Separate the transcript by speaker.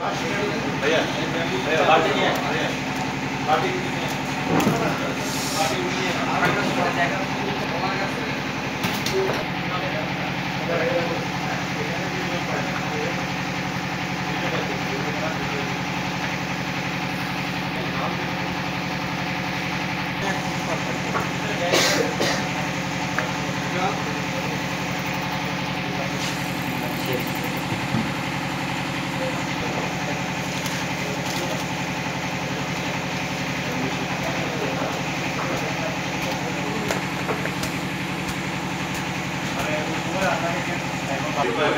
Speaker 1: भैया
Speaker 2: भैया
Speaker 1: này không có